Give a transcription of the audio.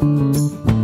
Música